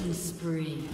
Killing spree.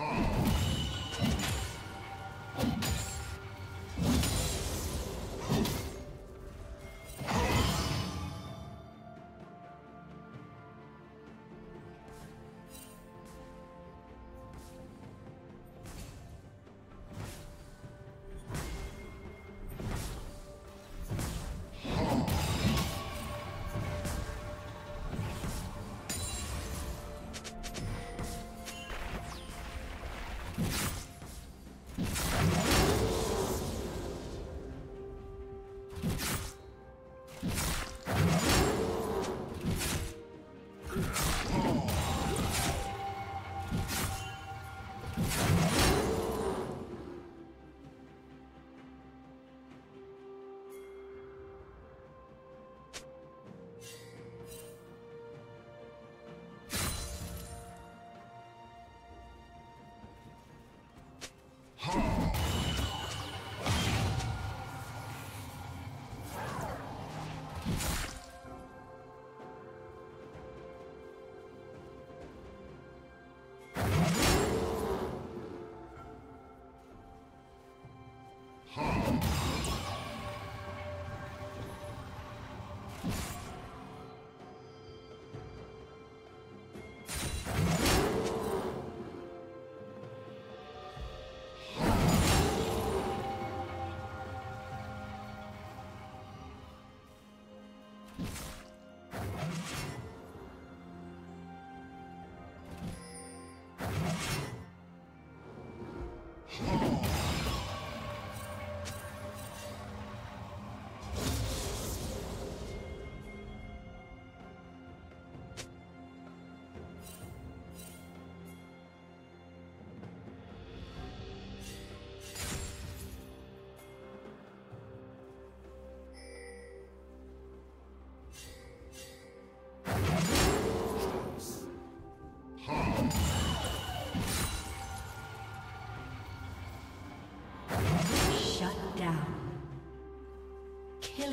Huh.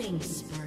Killing.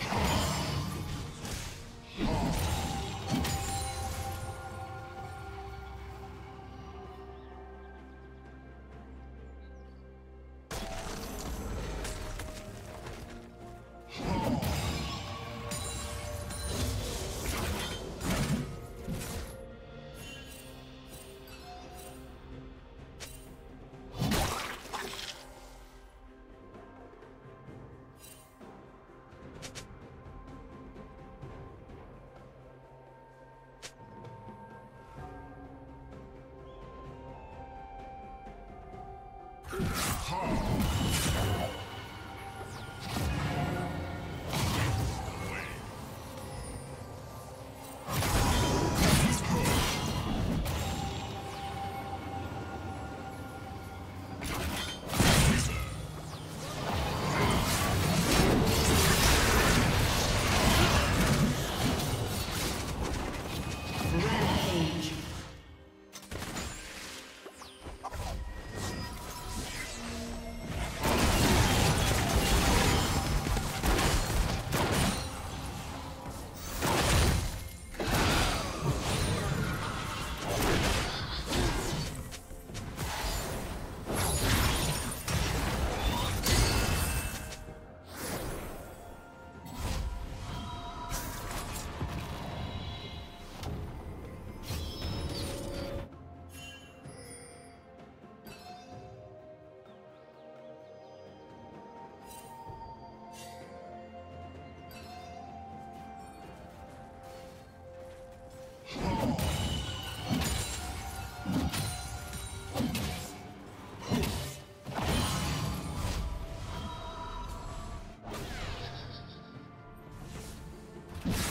you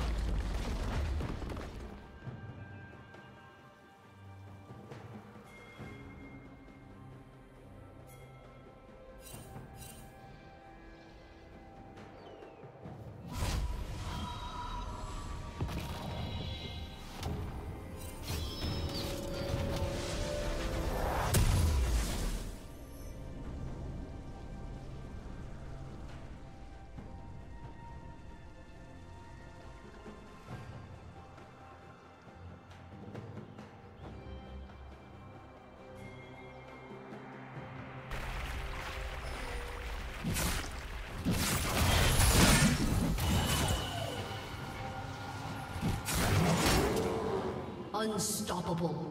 Unstoppable.